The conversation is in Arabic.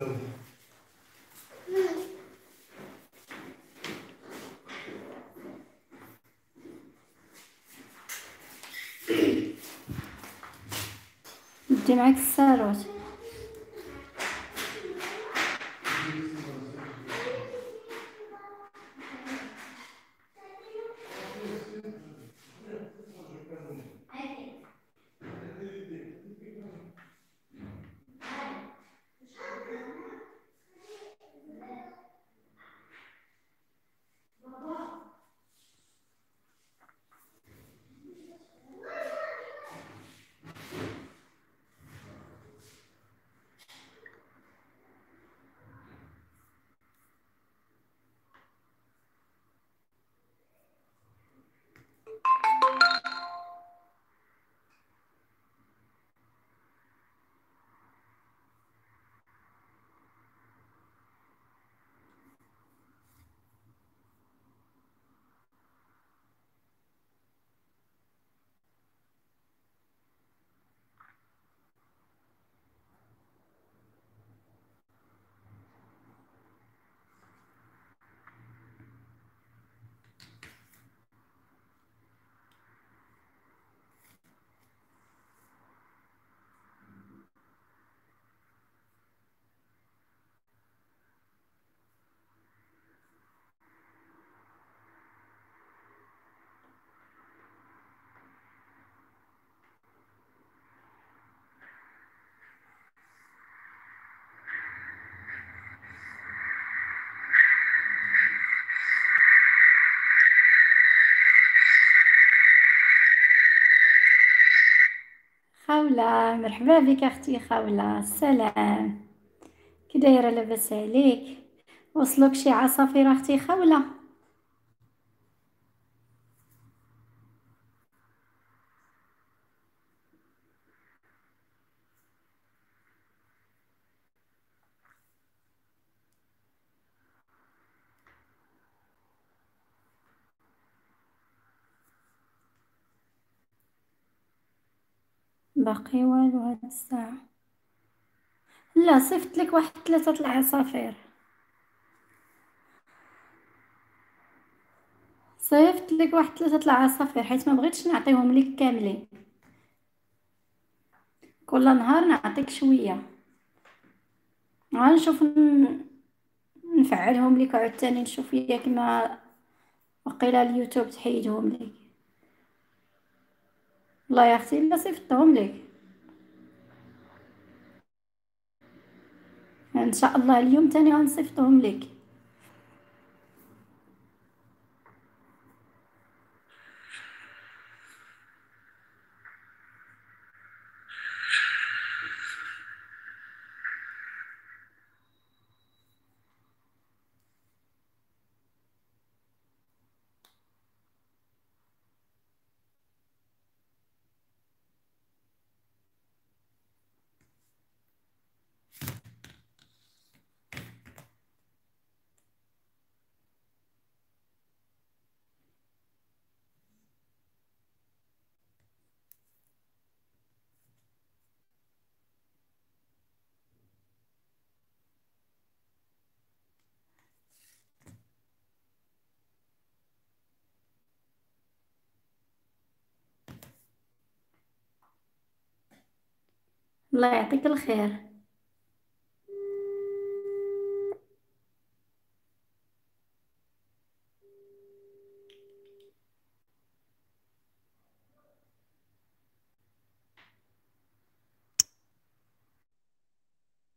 drin. Demek sarhoş. خولة مرحبا بك أختي خولة السلام كي دايرة لاباس عليك؟ وصلوك شي عصافير أختي خولة؟ باقي والو هاد الساعة. لا صيفط لك واحد ثلاثة العصافير. صيفط لك واحد ثلاثة العصافير حيت ما بغيتش نعطيهم لك كاملين. كل نهار نعطيك شوية. غنشوف نفعلهم لك عاوتاني نشوف ياك ما وقيلا اليوتيوب تحيدهم لك والله يا أختي إلا صيفطتهم لك. إن شاء الله اليوم تاني غنصيفطهم لك. الله يعطيك الخير.